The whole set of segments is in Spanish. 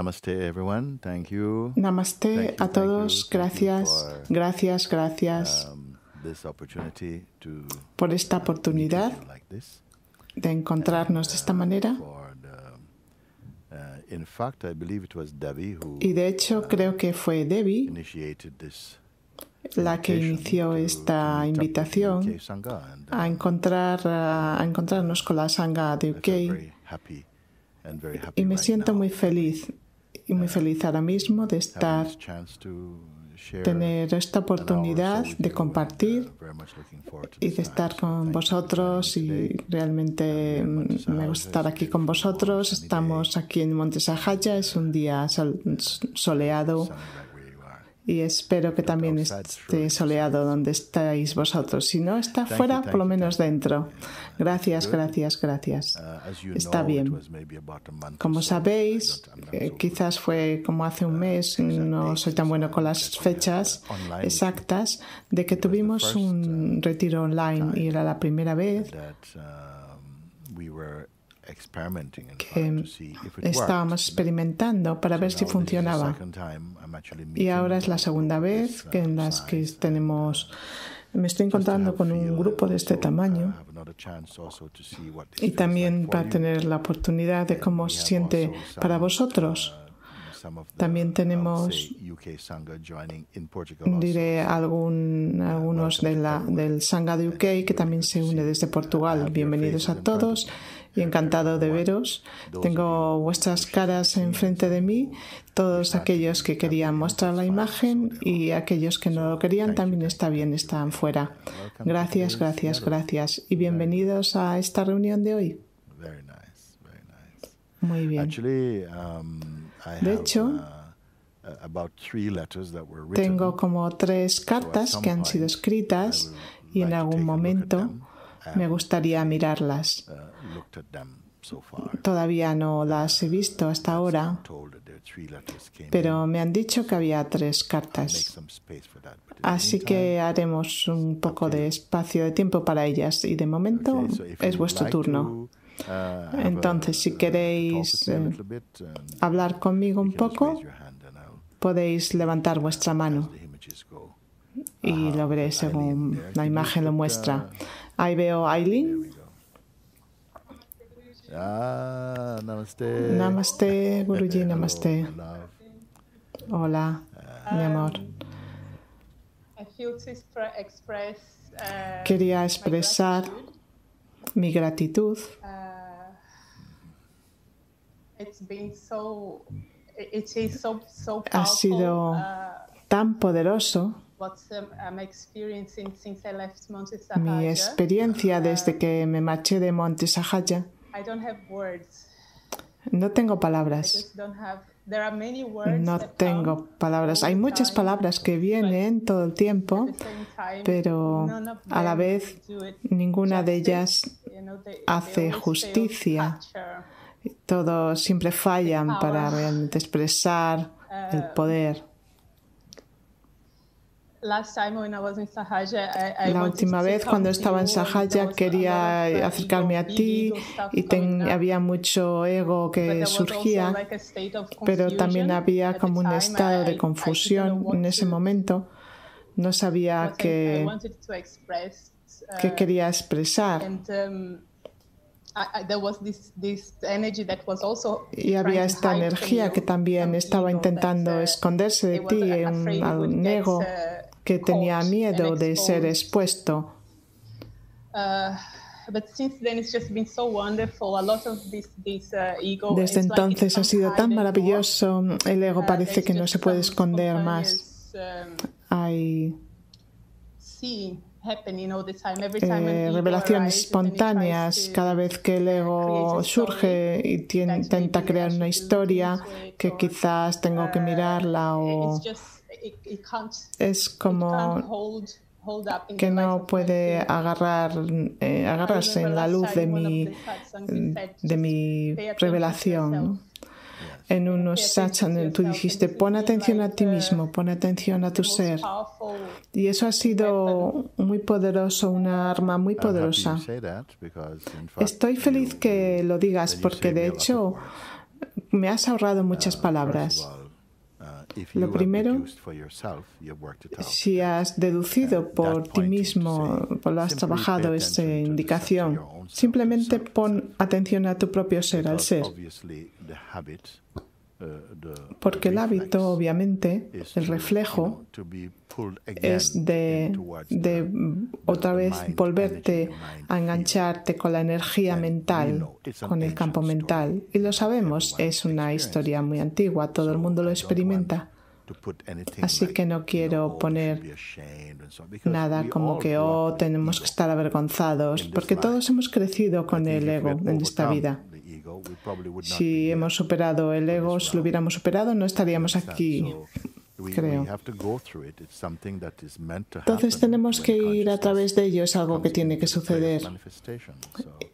Namaste, everyone. Thank you. Namaste Thank you, a thank todos. you, thank you Gracias, for, gracias, gracias um, this opportunity to por esta oportunidad you like this. de encontrarnos de esta manera. The, uh, in fact, I believe it was Devi who Y de hecho creo que fue Debbie initiated this la que inició esta invitación and, uh, a encontrar a encontrarnos con la sangha de UK and y me siento muy feliz y muy feliz ahora mismo de estar tener esta oportunidad de compartir uh, to y de estar con vosotros y realmente mm, me gusta estar aquí con vosotros. Estamos aquí en Monte Sajaya, es un día sol- soleado y espero que también esté soleado donde estáis vosotros. Si no está fuera, por lo menos dentro. Gracias, gracias, gracias. Uh, Está bien. Como sabéis, eh, quizás fue como hace un mes, no soy tan bueno con las fechas exactas, de que tuvimos un retiro online y era la primera vez que estábamos experimentando para ver si funcionaba. Y ahora es la segunda vez que uh, en las que tenemos, me estoy encontrando con un grupo de and este uh, tamaño y también para tener la oportunidad de cómo se siente para vosotros. uh, También tenemos. Diré algún, algunos de la, del Sangha de UK que también se une desde Portugal. Bienvenidos a todos y encantado de veros. Tengo vuestras caras enfrente de mí, todos aquellos que querían mostrar la imagen y aquellos que no lo querían también está bien, están fuera. Gracias, gracias, gracias y bienvenidos a esta reunión de hoy. Muy bien. Um, De hecho, uh. Tengo como tres cartas que han sido escritas y en algún momento me gustaría mirarlas. uh, far. Todavía no las he visto hasta ahora, pero me han dicho que había tres cartas. Así que haremos un poco de espacio de tiempo para ellas y de momento es vuestro turno. uh, Entonces, si uh, queréis, eh, um, Hablar conmigo un poco, podéis levantar vuestra mano y lo veré según la imagen lo muestra. Ahí veo a Aileen. Ah, namaste. Namaste, Guruji, namaste. Hola, mi amor. I feel to expre- express uh, Quería my expresar gratitude. mi gratitud. Uh, it's been so. It is so so Ha powerful. sido uh, tan poderoso mi experiencia desde que me marché de Monte Sahaya. I don't have words. No tengo palabras. No tengo palabras. Hay muchas palabras que vienen todo el tiempo, pero a la vez ninguna de ellas hace justicia. todos siempre fallan para realmente expresar el poder. Last time when I was in Sahaja, I, I La última vez cuando estaba en Sahaya quería acercarme a ti y ten- había mucho ego que there was also surgía, pero también había como un estado de confusión en ese to- momento. No sabía qué, express, uh, quería expresar. and I, I, there was this this energy that was also Y había esta energía que también estaba intentando uh, esconderse de ti, un, un ego uh, que tenía miedo de ser expuesto. Uh, uh. Desde entonces ha sido tan maravilloso, el ego Uh, parece que no se puede esconder más. um, Hay eh, revelaciones espontáneas cada vez que el ego surge y intenta crear una historia que quizás tengo que mirarla o es como que no puede agarrar, eh, agarrarse en la luz de one of mi, de mi revelación. En unos satsang tú dijiste, pon atención a ti mismo, pon atención a tu ser. Y eso ha sido muy poderoso, una arma muy poderosa. Estoy feliz que lo digas porque de hecho me has ahorrado muchas palabras. Lo primero, si has deducido por ti mismo, lo has trabajado esa indicación, simplemente pon atención a tu propio ser, al ser. Porque el hábito, obviamente, el reflejo, es de, otra vez volverte a engancharte con la energía mental, con el campo mental. Y lo sabemos, es una historia muy antigua, todo el mundo lo experimenta. Así que no quiero poner nada como que, oh, tenemos que estar avergonzados, porque todos hemos crecido con el ego en esta vida. Si hemos superado el ego, si lo hubiéramos superado, no estaríamos aquí creo. Entonces tenemos que ir a través de ello, es algo que tiene que suceder.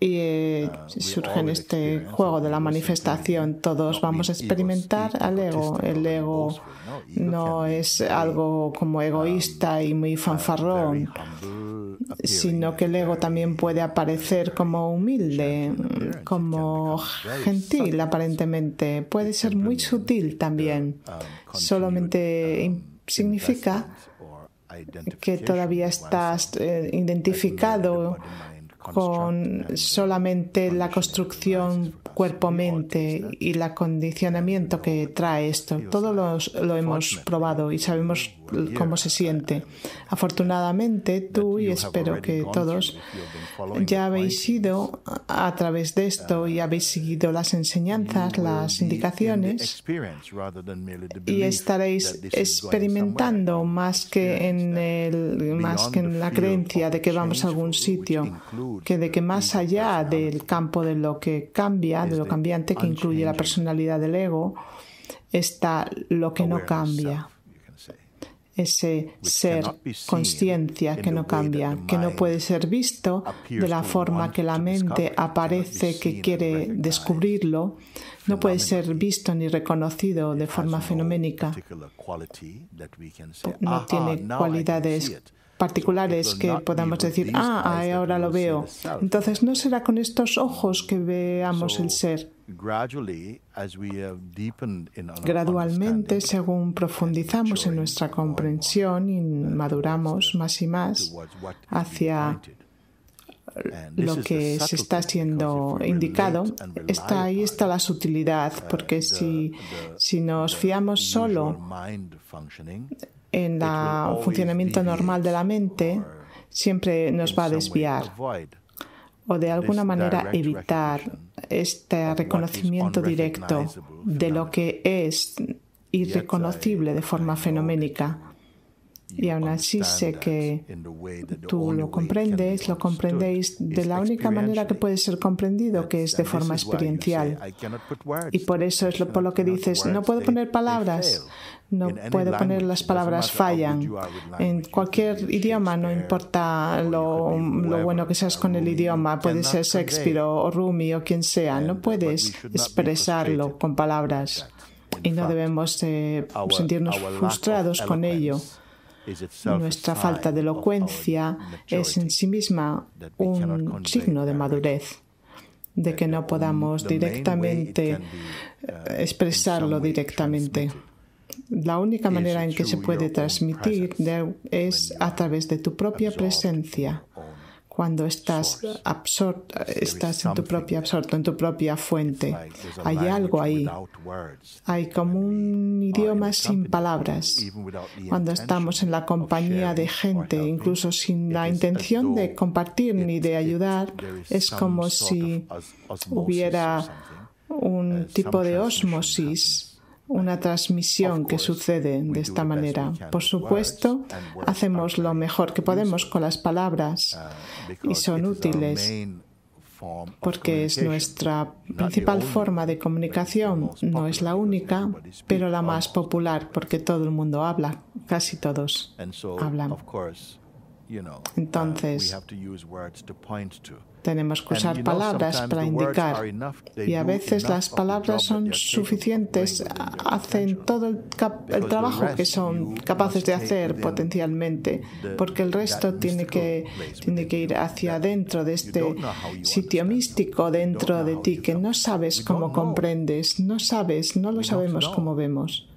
Y eh, uh, surge en este juego de la manifestación, todos vamos a experimentar al ego. El ego no es algo como egoísta y muy fanfarrón, sino que el ego también puede aparecer como humilde, como gentil aparentemente, puede ser muy sutil también. Solamente significa que todavía estás eh, identificado con solamente la construcción cuerpo-mente y el acondicionamiento que trae esto. Todo lo hemos probado y sabemos cómo se siente. Afortunadamente, tú y espero que todos ya habéis ido a través de esto y habéis seguido las enseñanzas, las indicaciones y estaréis experimentando más que en el, más que en la creencia de que vamos a algún sitio, que de que más allá del campo de lo que cambia, de lo cambiante que incluye la personalidad del ego, está lo que no cambia. ese ser conciencia que no cambia, que no puede ser visto de la forma que la mente aparece que quiere descubrirlo, no puede ser visto ni reconocido de forma fenoménica. No tiene cualidades particulares que podamos decir, ah, ahora lo veo. Entonces no será con estos ojos que veamos el ser. Gradualmente, según profundizamos en nuestra comprensión y maduramos más y más hacia lo que se está siendo indicado, está, ahí está la sutilidad, porque si, si nos fiamos solo en el funcionamiento normal de la mente, siempre nos va a desviar o de alguna manera evitar este reconocimiento directo de lo que es irreconocible de forma fenoménica. Y aún así sé que tú lo comprendes, lo comprendéis de la única manera que puede ser comprendido, que es de forma experiencial. Y por eso es lo, por lo que dices, no puedo poner palabras, no puedo poner las palabras fallan. En cualquier idioma, no importa lo, lo, bueno que seas con el idioma, puede ser Shakespeare o Rumi o quien sea, no puedes expresarlo con palabras y no debemos eh, sentirnos frustrados con ello. Nuestra falta de elocuencia es en sí misma un signo de madurez, de que no podamos directamente eh, expresarlo directamente. La única manera en que se puede transmitir es a través de tu propia presencia cuando estás, absorto, estás en tu propia absorto, en tu propia fuente. Hay algo ahí. Hay como un idioma sin palabras. Cuando estamos en la compañía de gente, incluso sin la intención de compartir ni de ayudar, es como si hubiera un tipo de osmosis una transmisión que sucede de esta manera. Por supuesto, hacemos lo mejor que podemos con las palabras y son útiles porque es nuestra principal forma de comunicación. No es la única, pero la más popular porque todo el mundo habla, casi todos hablan. Entonces, tenemos que usar palabras para indicar. Y a veces las palabras son suficientes, hacen todo el, trabajo que son capaces de hacer potencialmente, porque el resto tiene que, tiene que ir hacia adentro de este sitio místico dentro de ti que no sabes cómo comprendes, no sabes, no lo sabemos cómo vemos.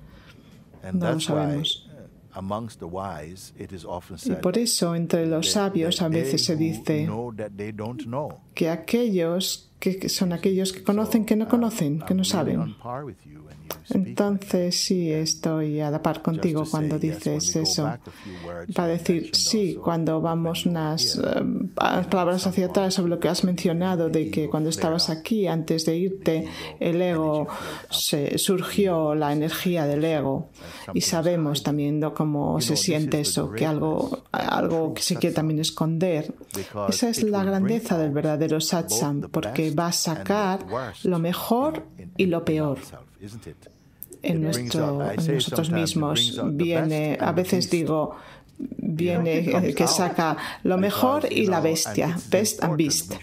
No lo sabemos. Y por eso entre los sabios a veces se dice que aquellos que son aquellos que conocen que no conocen, que no saben. Entonces sí estoy a la par contigo cuando dices eso. Para decir sí, cuando vamos unas eh, palabras hacia atrás sobre lo que has mencionado, de que cuando estabas aquí, antes de irte, el ego se surgió la energía del ego. Y sabemos también cómo se siente eso, que algo, algo que se quiere también esconder. Esa es la grandeza del verdadero satsang, porque va a sacar lo mejor y lo peor en, nuestro, en nosotros mismos. Viene, a veces digo, viene que saca lo mejor y la bestia, best and beast.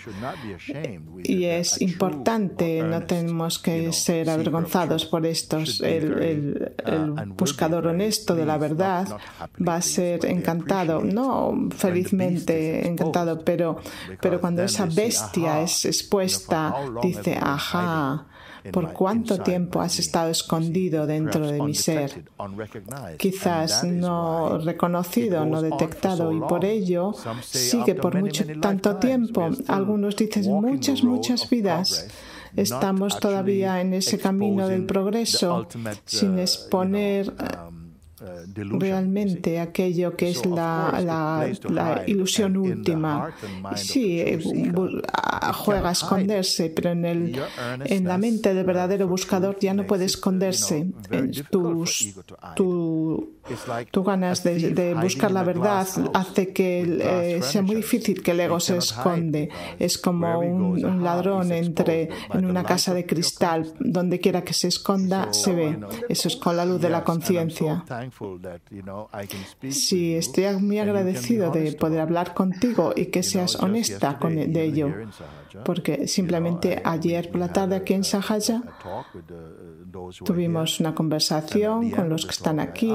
Y es importante, no tenemos que ser avergonzados por estos. El, el, buscador honesto de la verdad va a ser encantado, no felizmente encantado, pero, pero cuando esa bestia es expuesta, dice, ajá por cuánto tiempo has estado escondido dentro de mi ser, quizás no reconocido, no detectado, y por ello sigue por mucho tanto tiempo. Algunos dicen muchas, muchas vidas. estamos todavía en ese camino del progreso sin exponer realmente aquello que es la, la, ilusión última. Sí, eh, juega a esconderse, pero en, el, en la mente del verdadero buscador ya no puede esconderse. Tus, tu, tu ganas de, buscar la verdad hace que eh, sea muy difícil que el ego se esconde. Es como un, un ladrón entre en una casa de cristal. Donde quiera que se esconda, se ve. Eso es con la luz de la conciencia. Sí, estoy muy agradecido de poder hablar contigo y que seas honesta con de ello, porque simplemente ayer por la tarde aquí en Sahaja Tuvimos una conversación con los que están aquí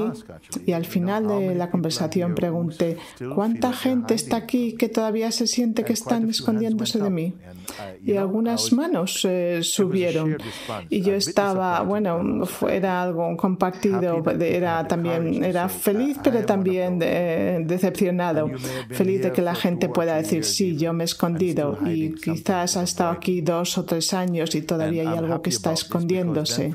y al final de la conversación pregunté, ¿cuánta gente está aquí que todavía se siente que están escondiéndose de mí? Y algunas manos eh, subieron. y yo estaba, bueno, era algo compartido, era también, era feliz pero también decepcionado, feliz de que la gente pueda decir, sí, yo me he escondido y quizás ha estado aquí dos o tres años y todavía hay algo que está escondiéndose.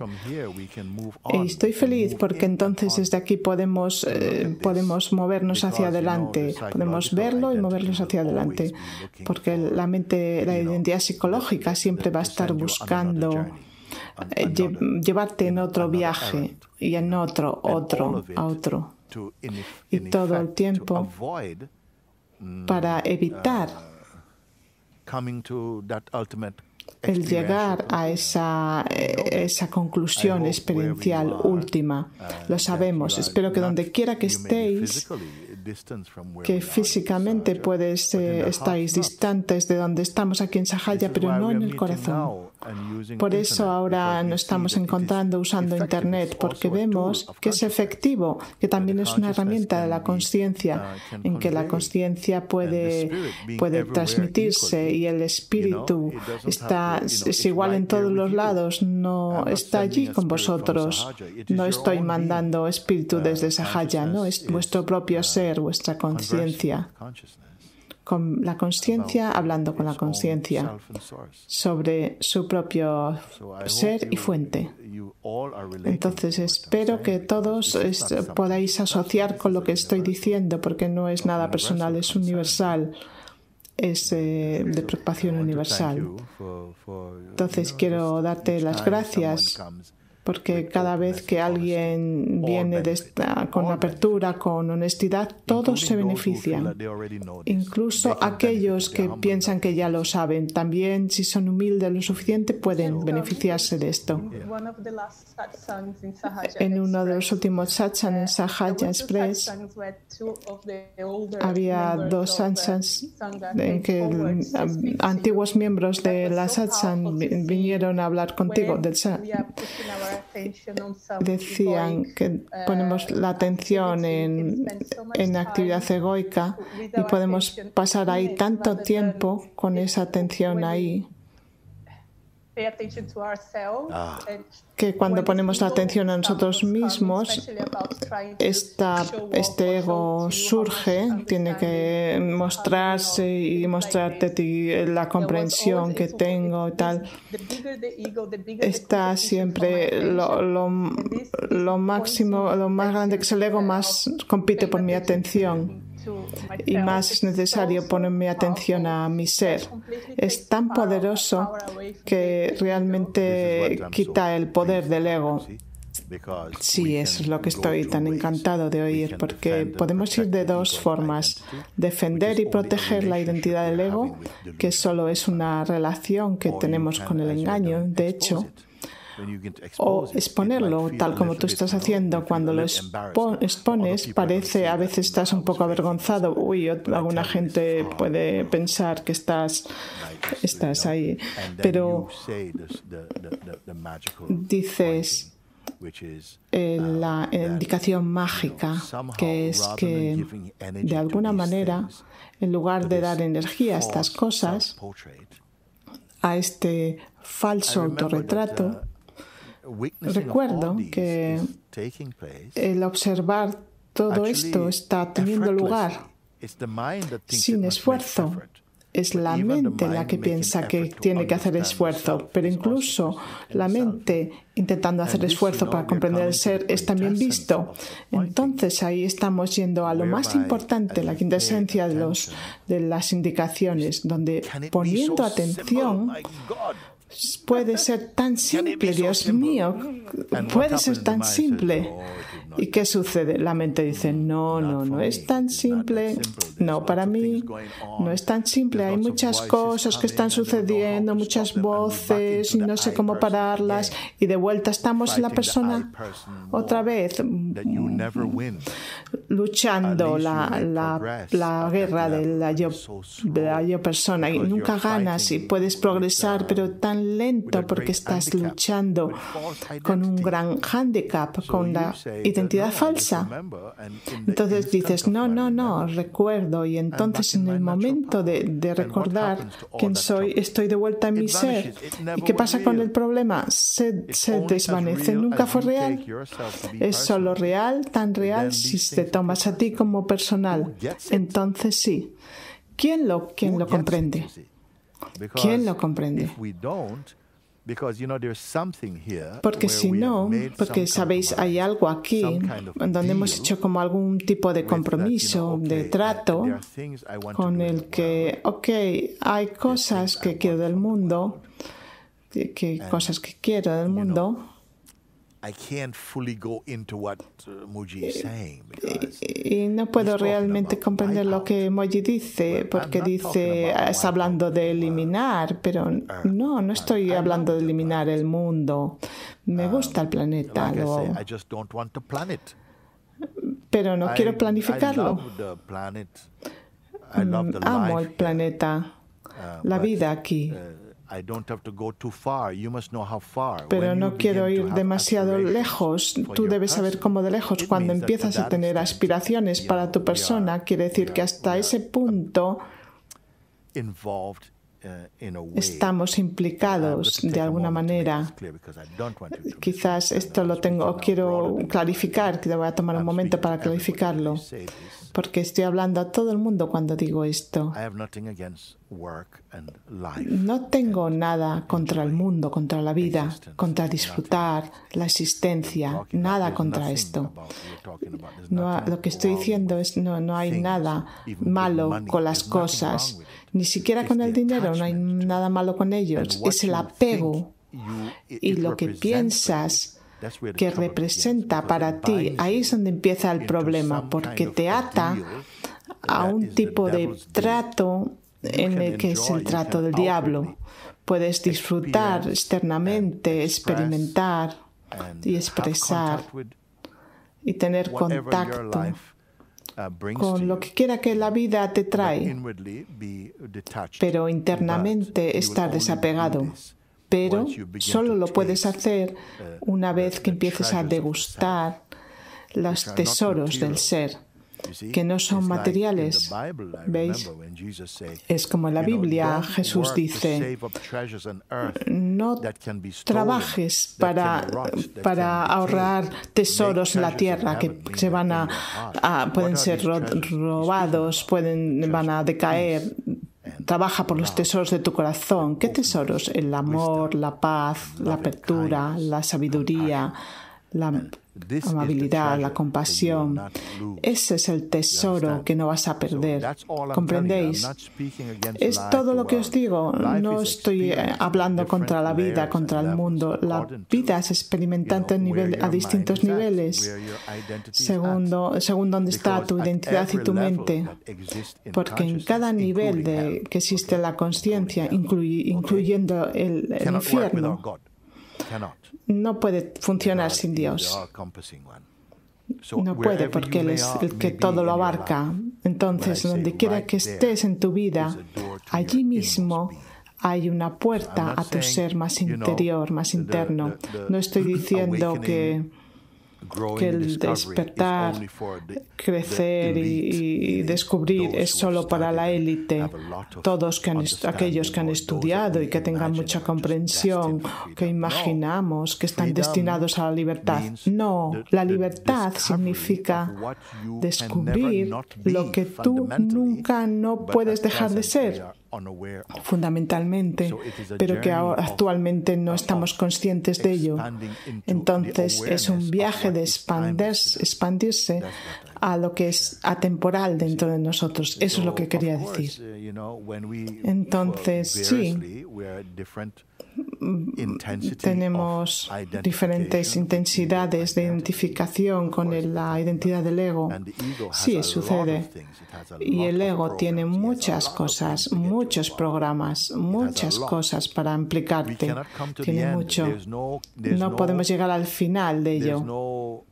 Y estoy feliz porque entonces desde aquí podemos, eh, podemos movernos hacia adelante, podemos verlo y movernos hacia adelante, porque la mente, la identidad psicológica siempre va a estar buscando eh, llevarte en otro viaje y en otro, otro, a otro. Y todo el tiempo para evitar el llegar a esa, eh, esa conclusión experiencial última. Lo sabemos. Espero que donde quiera que estéis, que físicamente puedes, eh, estáis distantes de donde estamos aquí en Sahaya, pero no en el corazón. Por eso ahora nos estamos encontrando usando Internet, porque vemos que es efectivo, que también es una herramienta de la conciencia, en que la conciencia puede, puede transmitirse y el espíritu está, es igual en todos los lados, no está allí con vosotros. No estoy mandando espíritu desde Sahaya, no es vuestro propio ser, vuestra conciencia con la conciencia, hablando con la conciencia sobre su propio ser y fuente. Entonces espero que todos podáis asociar con lo que estoy diciendo, porque no es nada personal, es universal, es eh, de preocupación universal. Entonces quiero darte las gracias porque cada vez que alguien viene de esta- con apertura, con honestidad, todos se benefician. Incluso aquellos que piensan que ya lo saben, también si son humildes lo suficiente pueden beneficiarse de esto. Satsangs En uno de los últimos satsang en uh, two Express satsangs había dos the satsangs en que um, antiguos miembros de la satsang vinieron a hablar contigo del sa- decían que uh, ponemos la atención en, en actividad egoica y podemos pasar ahí tanto tiempo con esa atención ahí Ah. que cuando when ponemos la atención a nosotros mismos, esta, este ego surge, tiene que understanding, mostrarse y mostrarte ti la comprensión always- que tengo y tal. Está siempre my lo, attention. lo, lo máximo, lo más grande que es el ego, más compite por mi atención. Y más es necesario poner mi atención a mi ser. Es tan poderoso que realmente quita el poder del ego. Sí, eso es lo que estoy tan encantado de oír, porque podemos ir de dos formas. Defender y proteger la identidad del ego, que solo es una relación que tenemos con el engaño, de hecho, o exponerlo tal como tú estás haciendo. Cuando lo expo- expones, parece, a veces estás un poco avergonzado. Uy, alguna gente puede pensar que estás, estás ahí. Pero dices eh, la indicación mágica, que es que de alguna manera, en lugar de dar energía a estas cosas, a este falso autorretrato, recuerdo que el observar todo esto está teniendo lugar sin esfuerzo. Es la mente la que piensa que tiene que hacer esfuerzo, pero incluso la mente intentando hacer esfuerzo para comprender el ser es también visto. Entonces ahí estamos yendo a lo más importante, la quinta esencia de, los, de las indicaciones, donde poniendo atención puede ser tan simple, Dios mío, puede ser tan simple. ¿Y qué sucede? La mente dice, no, no, no es tan simple. No, para mí no es tan simple. Hay muchas cosas que están sucediendo, muchas voces y no sé cómo pararlas. Y de vuelta estamos en la persona otra vez. luchando la, la, la guerra de la, yo, de la yo persona. Y nunca ganas y puedes progresar, pero tan lento porque estás luchando con un gran handicap, con la identidad falsa. Entonces dices, no, no, no, recuerdo. Y entonces en el momento de, de recordar quién soy, estoy de vuelta en mi ser. ¿Y qué pasa con el problema? Se, se desvanece. Nunca fue real. Es solo real, tan real si te tomas a ti como personal. Entonces sí. ¿Quién lo, quién lo comprende? ¿Quién lo comprende? Porque si no, porque sabéis, hay algo aquí donde hemos hecho como algún tipo de compromiso, de trato, con el que, ok, hay cosas que quiero del mundo, que, que cosas que quiero del mundo. Y no puedo realmente comprender lo que Moji dice, porque dice, es hablando de eliminar, pero no, no estoy hablando de eliminar el mundo. Me gusta el planeta, lo, pero no quiero planificarlo. Amo el planeta, la vida aquí. Pero no quiero ir demasiado lejos. Tú debes saber cómo de lejos. Cuando empiezas a tener aspiraciones para tu persona, quiere decir que hasta ese punto estamos implicados de alguna manera. Quizás esto lo tengo, quiero clarificar, que voy a tomar un momento para clarificarlo, porque estoy hablando a todo el mundo cuando digo esto. No tengo nada contra el mundo, contra la vida, contra disfrutar, la existencia, nada contra esto. No, lo que estoy diciendo es no, no hay nada malo con las cosas, ni siquiera con el dinero, no hay nada malo con ellos. Es el apego y lo que piensas que representa para ti, ahí es donde empieza el problema, porque te ata a un tipo de trato en el que es el trato del diablo. Puedes disfrutar externamente, experimentar y expresar y tener contacto con lo que quiera que la vida te trae, pero internamente estar desapegado. Pero solo lo puedes hacer una vez que empieces a degustar los tesoros del ser que no son materiales. ¿Veis? Es como en la Biblia Jesús dice, no trabajes para, para ahorrar tesoros en la tierra que se van a, pueden ser robados, pueden, van a decaer. Trabaja por los tesoros de tu corazón. ¿Qué tesoros? El amor, la paz, la apertura, la sabiduría, la amabilidad, la compasión. Ese es el tesoro que no vas a perder. ¿Comprendéis? Es todo lo que os digo. No estoy eh, hablando contra la vida, contra el mundo. La vida es experimentante a, nivel, a distintos niveles, Segundo, según dónde está tu identidad y tu mente. Porque en cada nivel de que existe la conciencia, incluyendo el infierno, no puede funcionar sin Dios. No puede porque Él es el que todo lo abarca. Entonces, donde quiera que estés en tu vida, allí mismo hay una puerta a tu ser más interior, más interno. No estoy diciendo que que el despertar, crecer y, descubrir es solo para la élite, todos que aquellos que han estudiado y que tengan mucha comprensión, que imaginamos que están destinados a la libertad. No, la libertad significa descubrir lo que tú nunca no puedes dejar de ser fundamentalmente, pero que actualmente no estamos conscientes de ello. Entonces es un viaje de expandirse a lo que es atemporal dentro de nosotros. Eso es lo que quería decir. Entonces, sí, tenemos diferentes intensidades de identificación con la identidad del ego. Sí, sucede. Y el ego tiene muchas cosas, muchos programas, muchas cosas para implicarte. Tiene mucho. No podemos llegar al final de ello.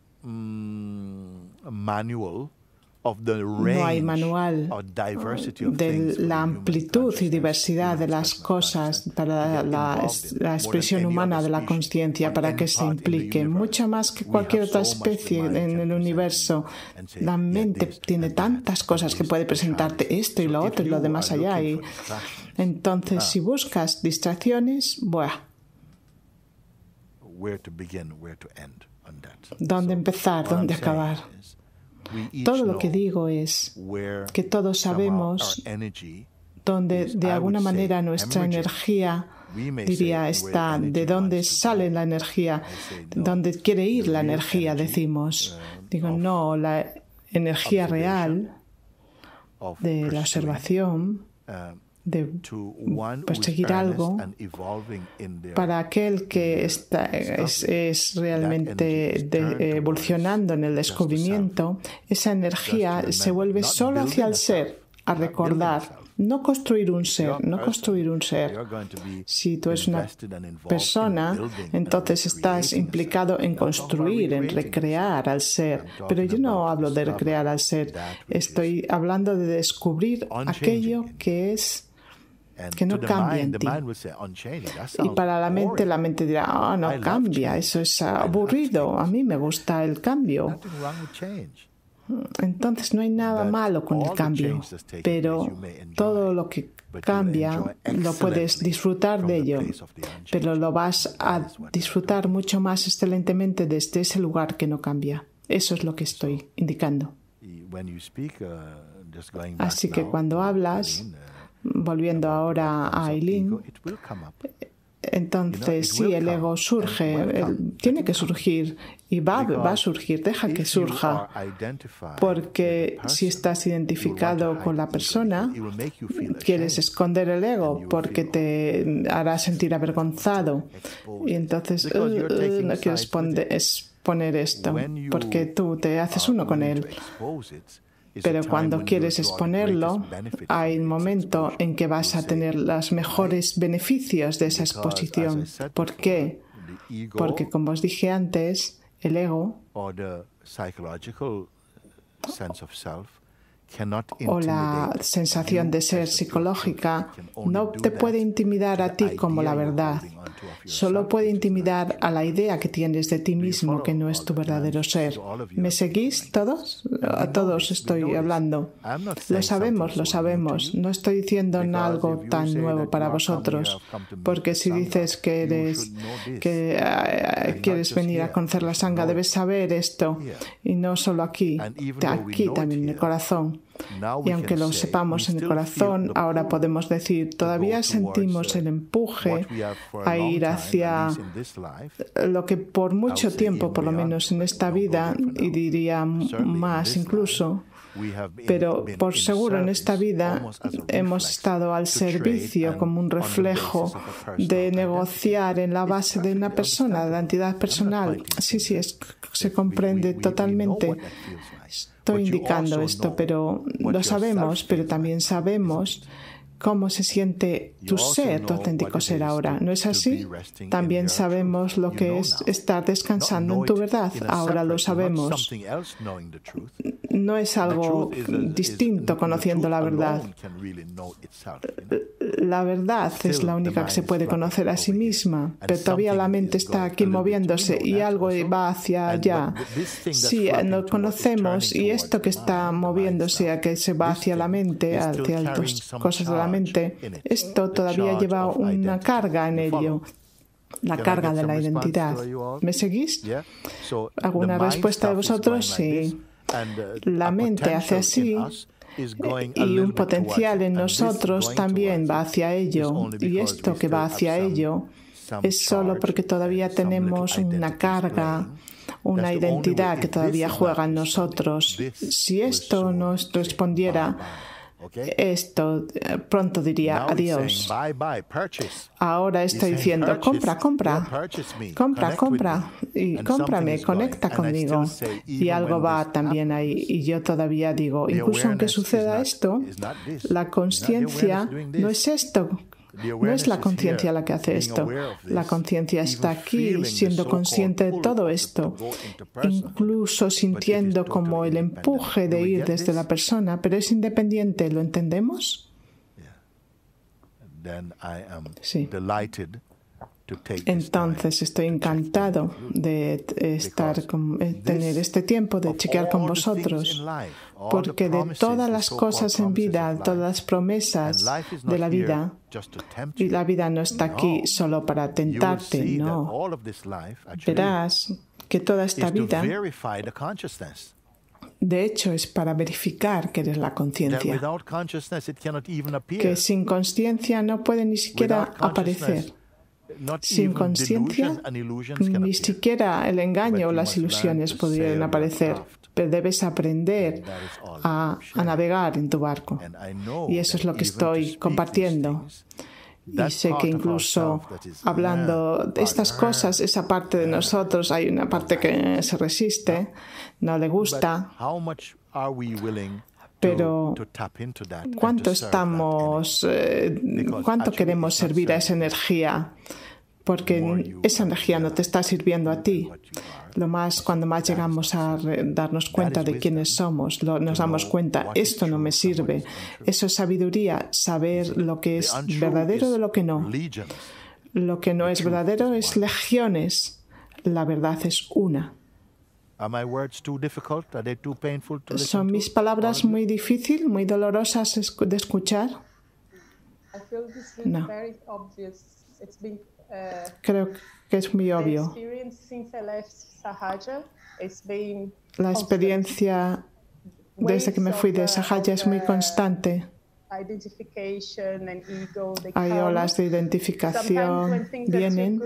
No hay manual de la amplitud y diversidad de las cosas para la, expresión humana de la conciencia, para que se implique mucho más que cualquier otra especie en el universo. La mente tiene tantas cosas que puede presentarte esto y lo otro y lo demás allá. Y entonces, si buscas distracciones, buah. ¿Dónde empezar? ¿Dónde acabar? Todo lo que digo es que todos sabemos dónde de alguna manera nuestra energía diría está, de dónde sale la energía, dónde quiere ir la energía, decimos. Digo, no, la energía real de la observación de perseguir algo para aquel que está, es, realmente evolucionando en el descubrimiento, esa energía se vuelve solo hacia el ser, a recordar. No construir un ser, no construir un ser. Si tú eres una persona, entonces estás implicado en construir, en recrear al ser. Pero yo no hablo de recrear al ser, estoy hablando de descubrir aquello que es que no cambia en ti. Y para la mente, la mente dirá, ah, no cambia, eso es aburrido, a mí me gusta el cambio. Entonces no hay nada malo con el cambio, pero todo lo que cambia lo puedes disfrutar de ello, pero lo vas a disfrutar mucho más excelentemente desde ese lugar que no cambia. Eso es lo que estoy indicando. Uh, Así que cuando hablas, volviendo ahora a Aileen, Entonces, sí, el ego surge, tiene que surgir y va, va a surgir, deja que surja. Porque si estás identificado con la persona, quieres esconder el ego porque te hará sentir avergonzado. Y entonces uh, uh, no quieres exponer esto porque tú te haces uno con él. Pero cuando quieres exponerlo, hay un momento en que vas a tener los mejores beneficios de esa exposición. ¿Por qué? Porque, como os dije antes, el ego o la sensación de ser psicológica no te puede intimidar a ti como la verdad. Solo puede intimidar a la idea que tienes de ti mismo que no es tu verdadero ser. ¿Me seguís todos? A todos estoy hablando. Lo sabemos, lo sabemos. No estoy diciendo algo tan nuevo para vosotros, porque si dices que eres que eh, quieres venir a conocer la sangha, debes saber esto y no solo aquí, aquí también en el corazón. Y aunque lo sepamos en el corazón, ahora podemos decir, todavía sentimos el empuje a ir hacia lo que por mucho tiempo, por lo menos en esta vida, y diría más incluso, pero por seguro en esta vida hemos estado al servicio como un reflejo de negociar en la base de una persona, de la entidad personal. Sí, sí, se comprende totalmente estoy indicando esto, pero lo sabemos, pero también sabemos cómo se siente tu ser, tu auténtico ser ahora. ¿No es así? También sabemos lo que es estar descansando en tu verdad. Ahora lo sabemos. No es algo distinto conociendo la verdad. La verdad es la única que se puede conocer a sí misma, pero todavía la mente está aquí moviéndose y algo va hacia allá. Sí, nos conocemos y esto que está moviéndose, que se va hacia la mente, hacia las cosas de la esto todavía lleva una carga en ello la carga de la identidad. ¿Me seguís? ¿Alguna respuesta de vosotros? Sí. La mente hace así y un potencial en nosotros también va hacia ello. Y esto que va hacia ello es solo porque todavía tenemos una carga, una identidad que todavía juega en nosotros. Si esto nos respondiera, esto eh, pronto diría adiós. Ahora estoy diciendo, compra, compra, compra, compra, y cómprame, conecta conmigo. Y algo va también ahí. Y yo todavía digo, incluso aunque suceda esto, la conciencia no es esto no es la conciencia la que hace esto. La conciencia está aquí siendo consciente de todo esto, incluso sintiendo como el empuje de ir desde la persona, pero es independiente. ¿Lo entendemos? Sí. Entonces estoy encantado de estar eh, tener este tiempo de chequear con vosotros, porque de todas las cosas en vida, todas las promesas de la vida, y la vida no está aquí solo para tentarte, no. Verás que toda esta vida de hecho, es para verificar que eres la conciencia. Que sin conciencia no puede ni siquiera aparecer. Sin conciencia, ni siquiera el engaño o las ilusiones podrían aparecer, debes aprender a, navegar en tu barco. Y eso es lo que estoy compartiendo. Y sé que incluso hablando de estas cosas, esa parte de nosotros, hay una parte que se resiste, no le gusta, pero ¿cuánto estamos, eh, cuánto queremos servir a esa energía? Porque esa energía no te está sirviendo a ti. Lo más, cuando más llegamos a darnos cuenta de quiénes somos, nos damos cuenta, esto no me sirve. Eso es sabiduría, saber lo que es verdadero de lo que no. Lo que no es verdadero es legiones. La verdad es una. ¿Son mis palabras muy difíciles, muy dolorosas de escuchar? No. Creo que es muy obvio. La experiencia desde que me fui de Sahaja es muy constante. Hay olas de identificación, vienen.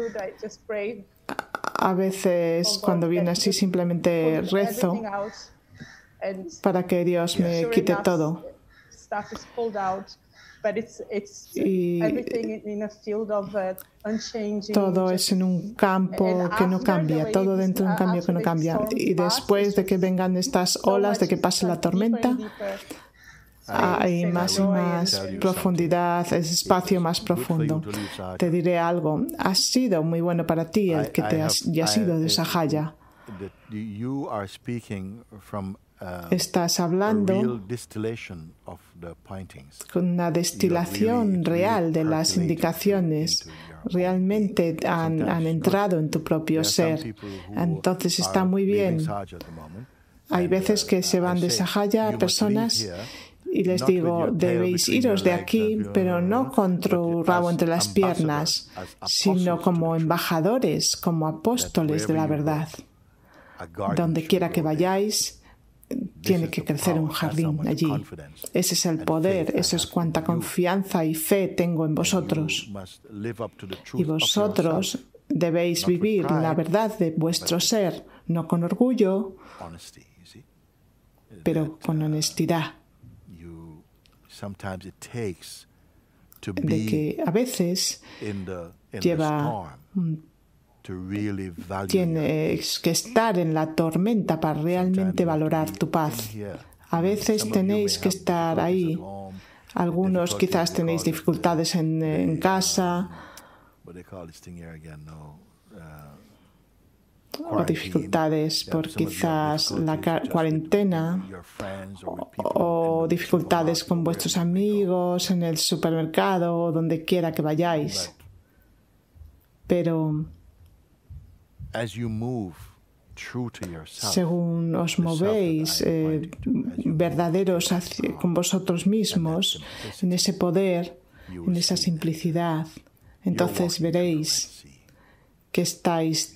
A veces cuando viene así simplemente rezo para que Dios me quite todo. Y everything in, in a field of uh, unchanging. Todo es en un campo And que no after cambia, todo waves, dentro de un uh, cambio que no after the cambia. storm Y después de que it's vengan estas olas, de que pase la tormenta, hay más y más tell you profundidad, es espacio más Good for you profundo. Te diré algo, ha sido muy bueno para ti el que te have- has, ya has ido de uh, Sahaya. Uh, Estás hablando con una destilación real de las indicaciones. Realmente han, han entrado en tu propio ser. Entonces está muy bien. Hay veces uh, que se I van de Sahaya "You must personas y les digo, debéis iros de aquí, pero no con tu rabo entre las piernas, sino como embajadores, como apóstoles de la verdad. Donde quiera que vayáis, tiene que crecer un jardín allí. Ese es el poder, eso es cuánta confianza y fe tengo en vosotros. Y vosotros debéis vivir la verdad de vuestro ser, no con orgullo, pero con uh, honestidad. De que a veces lleva the tienes que estar en la tormenta para realmente valorar tu paz. A veces tenéis que estar ahí. Algunos quizás tenéis dificultades en, en casa. Uh, o dificultades por quizás la cuarentena o dificultades con vuestros amigos en el supermercado o donde quiera que vayáis. Pero según os movéis eh, verdaderos hacia- con vosotros mismos, en ese poder, en esa simplicidad, entonces veréis que estáis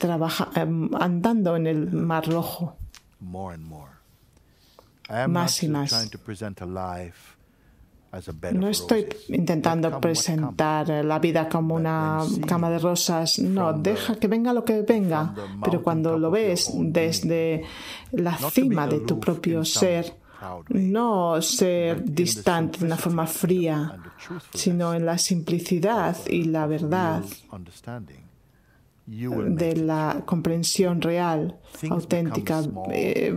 em, andando en el mar rojo. Más y más. No estoy intentando presentar la vida como una cama de rosas. No, deja que venga lo que venga. Pero cuando lo ves desde la cima de tu propio ser, no ser distante de una forma fría, sino en la simplicidad y la verdad de la comprensión real, auténtica. Eh,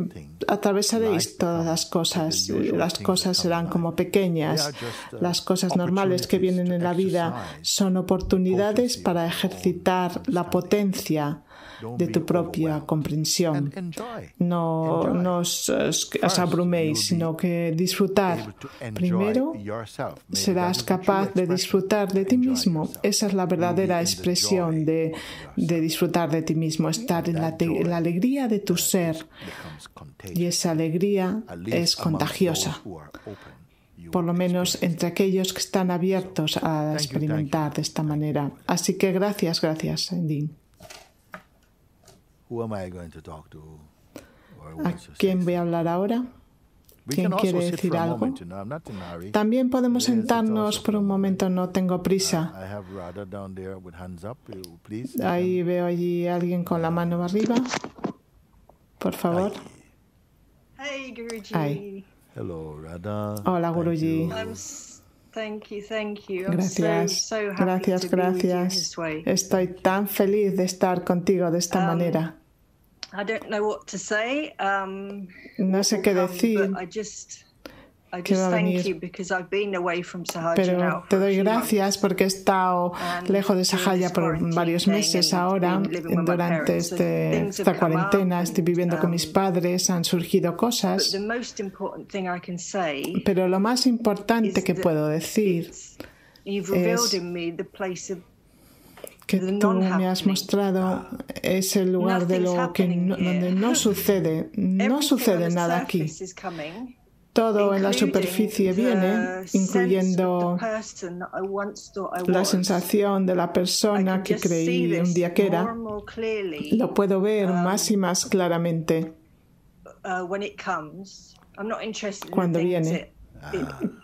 atravesaréis todas las cosas. Las cosas serán como pequeñas. Las cosas normales que vienen en la vida son oportunidades para ejercitar la potencia de tu propia comprensión. No, no os, abruméis, sino que disfrutar. Primero, serás capaz de disfrutar de ti mismo. Esa es la verdadera expresión de, de disfrutar de ti mismo, estar en la, en la alegría de tu ser. Y esa alegría es contagiosa, por lo menos entre aquellos que están abiertos a experimentar de esta manera. Así que gracias, gracias, Dean. Who am I going to talk to? Or who ¿A quién voy a hablar ahora? ¿Quién quiere decir algo? moment, you know, I'm not in a hurry. También podemos sentarnos por un momento, no tengo prisa. I have Radha down there with hands up, you- please. Ahí veo allí a alguien con la mano arriba. Por favor. Radha. Hola, Guruji. Thank you, thank you. Gracias, so, so happy gracias, to be with you gracias. this way. Estoy tan feliz de estar contigo de esta Um, manera. I don't know what to say. Um, No sé qué decir, but I just, I ¿Qué just va a thank venir? you because I've been away from Sahaja pero te doy gracias porque he estado And lejos de Sahaya por varios meses ahora. Durante este, esta cuarentena estoy viviendo con mis um, padres, han surgido But cosas. the most important thing I can say Pero lo más importante que puedo decir es in me the place of que tú me has mostrado es el lugar de lo que no, donde no sucede, no sucede nada aquí. Todo en la superficie viene, incluyendo la sensación de la persona que creí un día que era. Lo puedo ver más y más claramente uh, Cuando viene.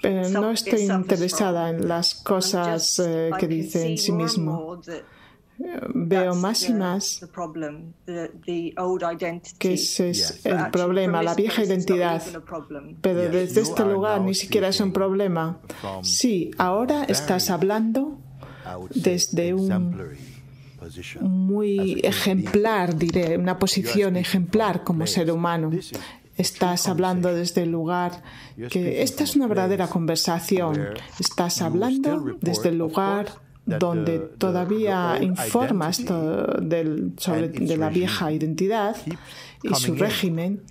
Pero no estoy interesada en las cosas eh, que dice en sí mismo. Veo más y más que ese es el problema, la vieja identidad. Pero desde este lugar ni siquiera es un problema. Sí, ahora estás hablando desde un muy ejemplar, diré, una posición ejemplar como ser humano. Estás hablando desde el lugar que esta es una verdadera conversación. Estás hablando desde el lugar donde todavía informas del, sobre, de la vieja identidad y su régimen,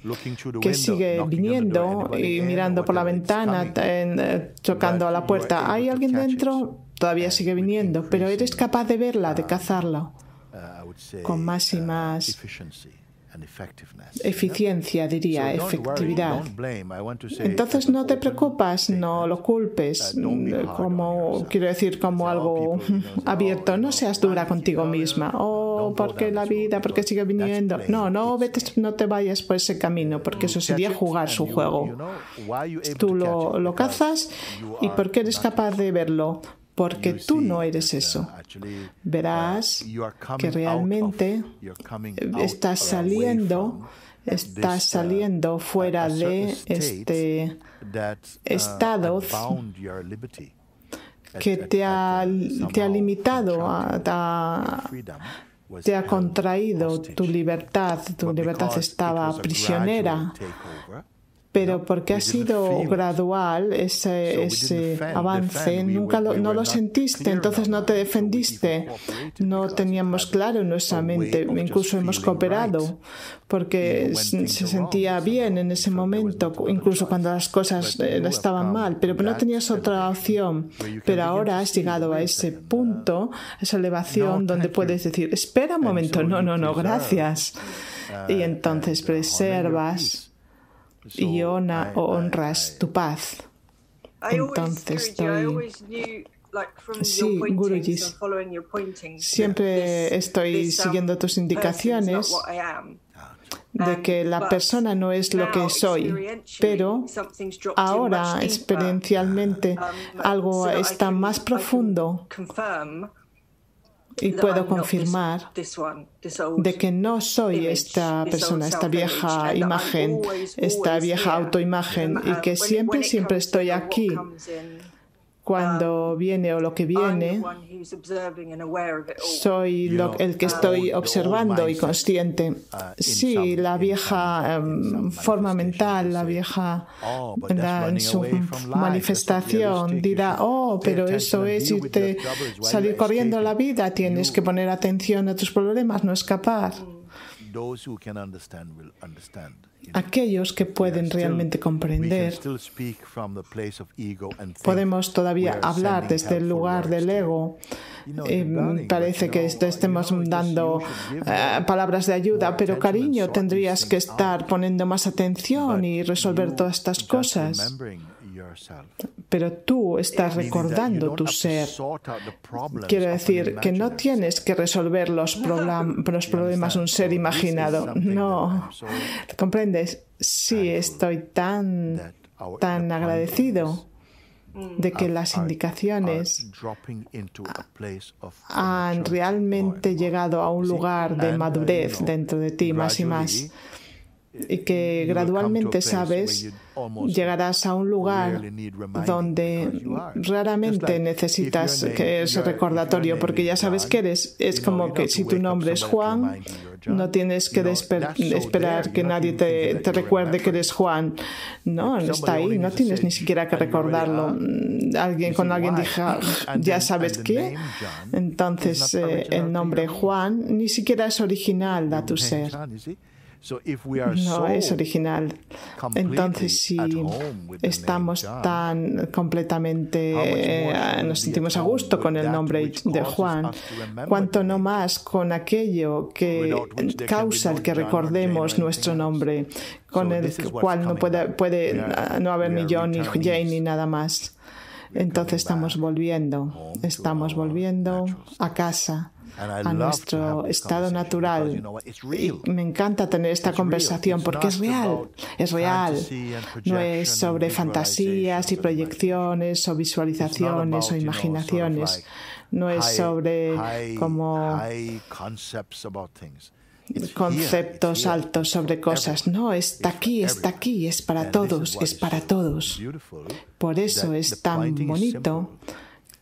que sigue viniendo y mirando por la ventana, eh, chocando a la puerta. ¿Hay alguien dentro? Todavía sigue viniendo, pero eres capaz de verla, de cazarla, con más y más eficiencia, diría, efectividad. Entonces no te preocupas, no lo culpes, como quiero decir, como algo abierto. No seas dura contigo misma. Oh, porque la vida, porque sigue viniendo. No, no, vete, no te vayas por ese camino, porque eso sería jugar su juego. Tú lo, lo cazas y porque eres capaz de verlo porque tú no eres eso. Verás que realmente estás saliendo, estás saliendo fuera de este estado que te ha, te ha limitado, te ha contraído tu libertad, tu libertad estaba prisionera pero porque ha sido gradual ese, ese avance, nunca lo, no lo sentiste, entonces no te defendiste, no teníamos claro en nuestra mente, incluso hemos cooperado, porque se sentía bien en ese momento, incluso cuando las cosas eh, estaban mal, pero no tenías otra opción, pero ahora has llegado a ese punto, esa elevación donde puedes decir, espera un momento, no, no, no, gracias. Y uh, entonces preservas y honras tu paz. Entonces estoy... Sí, Guruji, siempre estoy um, siguiendo tus indicaciones de que la persona no es lo que soy, pero ahora experiencialmente um, algo está más profundo y puedo confirmar de que no soy esta persona, esta vieja imagen, esta vieja autoimagen y que siempre, siempre estoy aquí cuando um, viene o lo que viene, soy el que estoy observando y consciente. Uh, sí, la vieja em, forma mental, la vieja oh, en su manifestación dirá, oh, pero eso es irte, salir corriendo a la vida, tienes que poner atención a tus problemas, no escapar. Aquellos que pueden realmente comprender, podemos todavía hablar desde el lugar del ego. Eh, parece que estemos dando eh, palabras de ayuda, pero cariño, tendrías que estar poniendo más atención y resolver todas estas cosas pero tú estás recordando tu ser. Quiero decir que no tienes que resolver los, los problemas de un ser imaginado. No. ¿Comprendes? Sí, estoy tan, tan agradecido de que las indicaciones han realmente llegado a un lugar de madurez dentro de ti más y más y que gradualmente sabes llegarás a un lugar donde raramente necesitas que ese recordatorio porque ya sabes que eres es como que si tu nombre es Juan no tienes que esperar que nadie te, te, recuerde que eres Juan. No está ahí no tienes ni siquiera que recordarlo. Alguien con alguien dijo ya sabes qué entonces eh, el nombre Juan ni siquiera es original a tu ser no es original. Entonces, si estamos tan completamente, eh, nos sentimos a gusto con el nombre de Juan, cuanto no más con aquello que causa el que recordemos nuestro nombre, con el cual no puede, puede no haber ni John, ni Jane, ni nada más. Entonces estamos volviendo, estamos volviendo a casa a nuestro estado natural. Y me encanta tener esta conversación porque es real, es real. No es sobre fantasías y proyecciones o visualizaciones o imaginaciones. No es sobre como conceptos altos sobre cosas. No, está aquí, está aquí, es para todos, es para todos. Por eso es tan bonito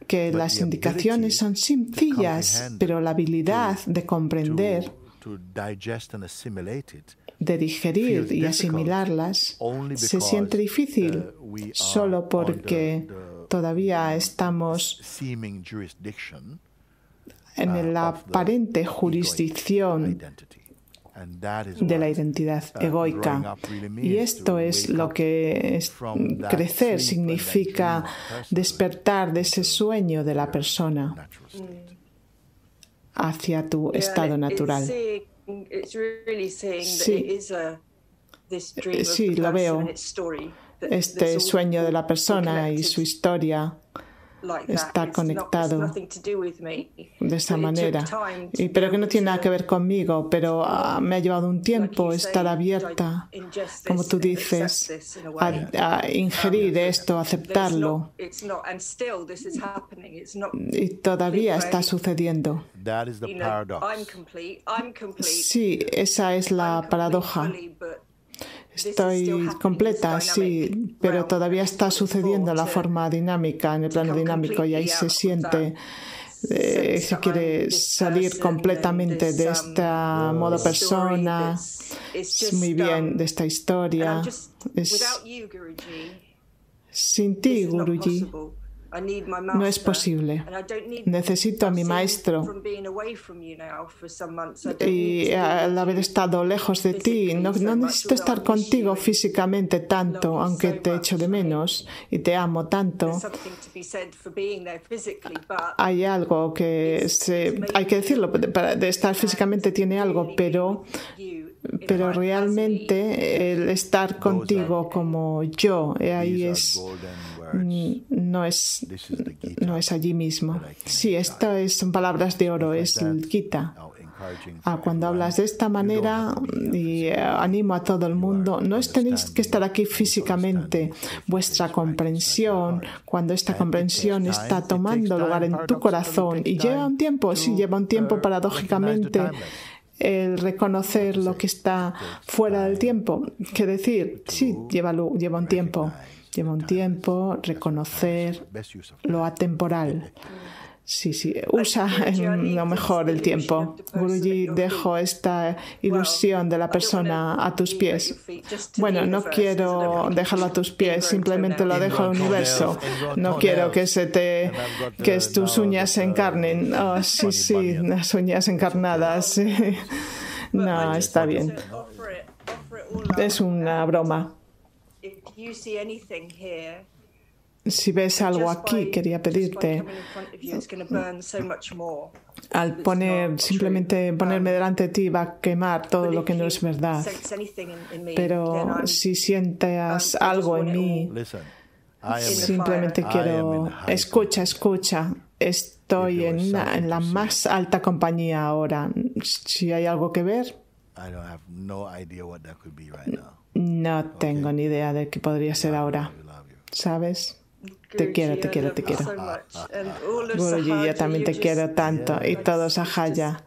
que las indicaciones son sencillas, pero la habilidad de comprender, de digerir y asimilarlas se siente difícil solo porque todavía estamos en la aparente jurisdicción de la identidad egoica. Y esto es lo que crecer significa despertar de ese sueño de la persona hacia tu estado natural. Sí, lo veo. Este sueño de la persona y su historia está conectado de esa manera. Y, pero que no tiene nada que ver conmigo, pero ah, me ha llevado un tiempo estar abierta, como tú dices, a, ingerir esto, aceptarlo. Y todavía está sucediendo. Sí, esa es la paradoja. Estoy completa, sí, pero todavía está sucediendo la forma dinámica, en el plano dinámico, y ahí se siente eh, se quiere salir completamente de este modo persona. Es muy bien de esta historia. sin ti, Guruji, no es posible. Necesito a mi maestro. Y al haber estado lejos de ti, no, necesito estar contigo físicamente tanto, aunque te echo de menos y te amo tanto. Hay algo que se, hay que decirlo, de estar físicamente tiene algo, pero pero realmente el estar contigo como yo, ahí es no es, no es allí mismo. Sí, esto es, son palabras de oro, es el Gita. Ah, cuando hablas de esta manera y eh, animo a todo el mundo, no es tenéis que estar aquí físicamente. Vuestra comprensión, cuando esta comprensión está tomando lugar en tu corazón y lleva un tiempo, sí, lleva un tiempo paradójicamente el reconocer lo que está fuera del tiempo. Que decir, sí, lleva, lleva un tiempo. Lleva un tiempo reconocer lo atemporal. Sí, sí, usa lo mejor el tiempo. Guruji, dejo esta ilusión de la persona a tus pies. Bueno, no quiero dejarlo a tus pies, simplemente lo dejo al universo. No quiero que se te que tus uñas se encarnen. Oh, sí, sí, las uñas encarnadas. No, está bien. Es una broma. Si ves algo aquí, quería pedirte, al poner, simplemente ponerme delante de ti va a quemar todo lo que no es verdad. Pero si sientes algo en mí, simplemente quiero, escucha, escucha, estoy en, en la más alta compañía ahora. Si hay algo que ver, no tengo ni idea de qué podría ser ahora. ¿Sabes? Te quiero, te quiero, te quiero. Guruji, yo también te quiero tanto. Y todos a Jaya.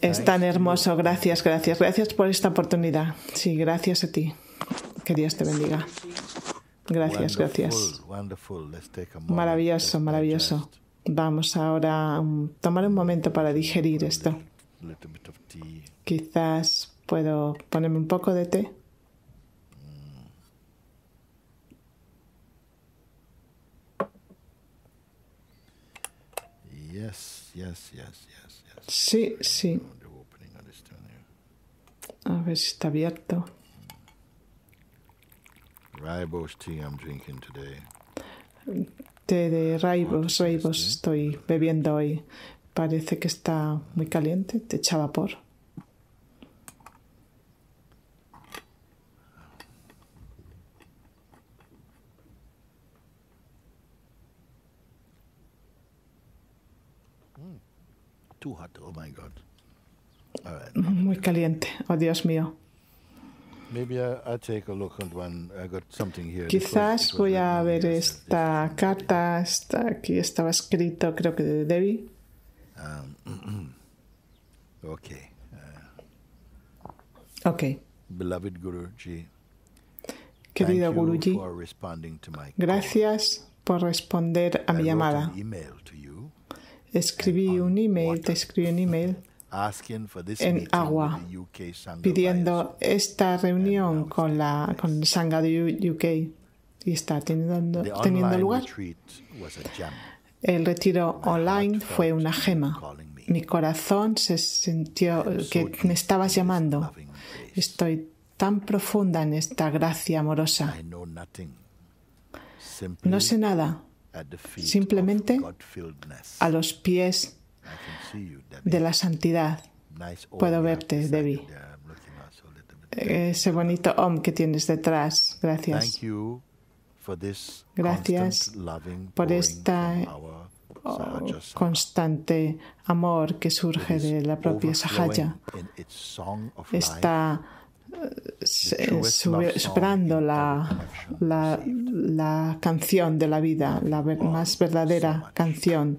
Es, tan hermoso. Gracias, gracias. Gracias por esta oportunidad. Sí, gracias a ti. Que Dios te bendiga. Gracias, gracias. Maravilloso, maravilloso. Vamos ahora a tomar un momento para digerir esto. Quizás puedo ponerme un poco de té. Sí, sí. A ver si está abierto. Té de raibos, raibos estoy bebiendo hoy. Parece que está muy caliente, te echa vapor. Too hot. Oh my God. Muy caliente. Oh Dios mío. Quizás voy a ver esta carta. Está aquí estaba escrito, creo que de Debbie. Okay. Ok. Beloved Guruji, Querido thank you Guruji, for responding to my gracias por responder a mi llamada. Escribí un email, te escribí un email asking for this En agua, pidiendo esta reunión con la con el Sangha de UK y está teniendo, teniendo lugar. El retiro online fue una gema. Mi corazón se sintió que me estabas llamando. Estoy tan profunda en esta gracia amorosa. No sé nada simplemente a los pies de la santidad. Puedo verte, Debbie. Ese bonito om que tienes detrás. Gracias. Gracias por Oh, Sangha. constante amor que surge de la propia life. Está eh, song superando la, la, la canción de la vida, la ver- más verdadera canción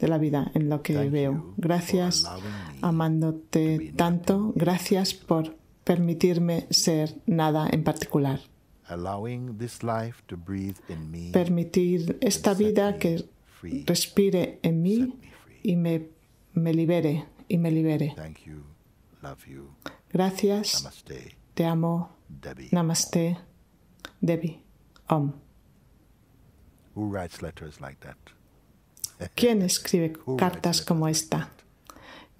de la vida en lo que veo. Gracias, amándote tanto. Gracias por permitirme ser nada en particular. Allowing this life to breathe in me Permitir esta vida que respire en mí y me, me libere y me libere. Thank you. Love you. Gracias, Namaste. te amo. Debbie. Namaste, Debbie. Om. Who writes letters like that? ¿Quién escribe cartas como esta?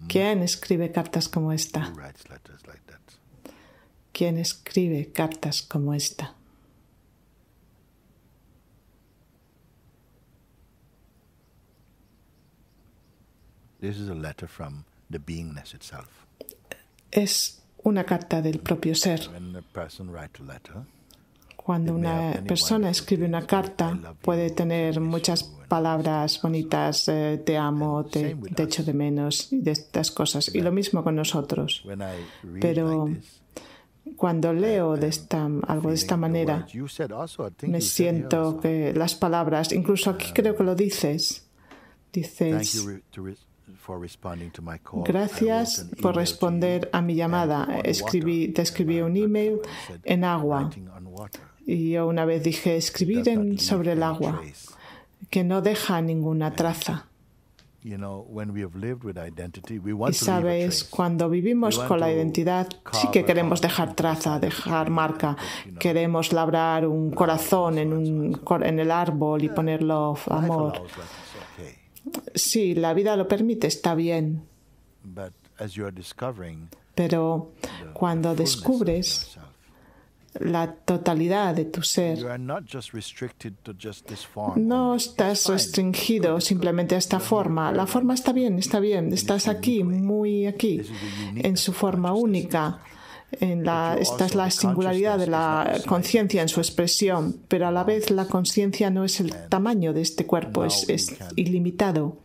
¿Quién escribe cartas como esta? ¿Quién escribe cartas como esta? This is a letter from the beingness itself. Es una carta del propio ser. Cuando una persona escribe una carta puede tener muchas palabras bonitas, eh, te amo, te, te echo de menos y de estas cosas. Y lo mismo con nosotros. Pero cuando leo de esta, algo de esta manera, me siento que las palabras, incluso aquí creo que lo dices, dices, gracias por responder a mi llamada. Escribí, te escribí un email en agua. Y yo una vez dije escribir en, sobre el agua, que no deja ninguna traza. Y sabes, cuando vivimos con la identidad, sí que queremos dejar traza, dejar marca. Queremos labrar un corazón en, un, en el árbol y ponerlo amor. Sí, la vida lo permite, está bien. Pero cuando descubres la totalidad de tu ser, no estás restringido simplemente a esta forma. La forma está bien, está bien. Estás aquí, muy aquí, en su forma única. En la, esta es la singularidad de la conciencia en su expresión, pero a la vez la conciencia no es el tamaño de este cuerpo, es, es ilimitado.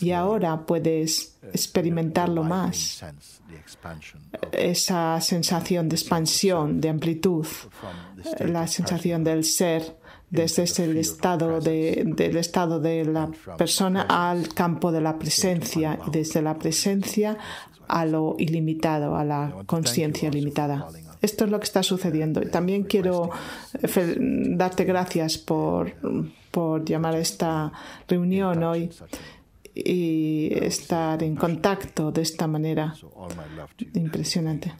Y ahora puedes experimentarlo más, esa sensación de expansión, de amplitud, state la sensación del ser desde ese estado de, del estado de la persona al campo de la presencia, y desde la presencia a lo ilimitado, a la conciencia limitada. Esto es lo que está sucediendo. Y también quiero eh, darte gracias por, por llamar a esta reunión hoy y estar en contacto de esta manera. Impresionante.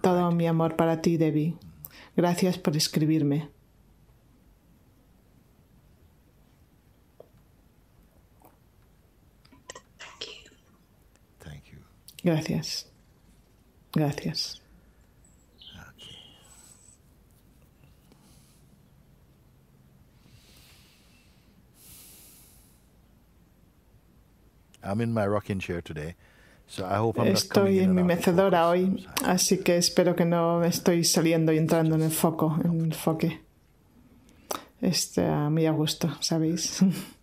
Todo mi amor para ti, Debbie. Gracias por escribirme. Thank Gracias. Gracias. I'm in my rocking chair today, so I hope I'm Estoy en mi mecedora hoy, así que espero que no estoy saliendo y entrando en el foco, en el enfoque. Está muy a gusto, ¿sabéis?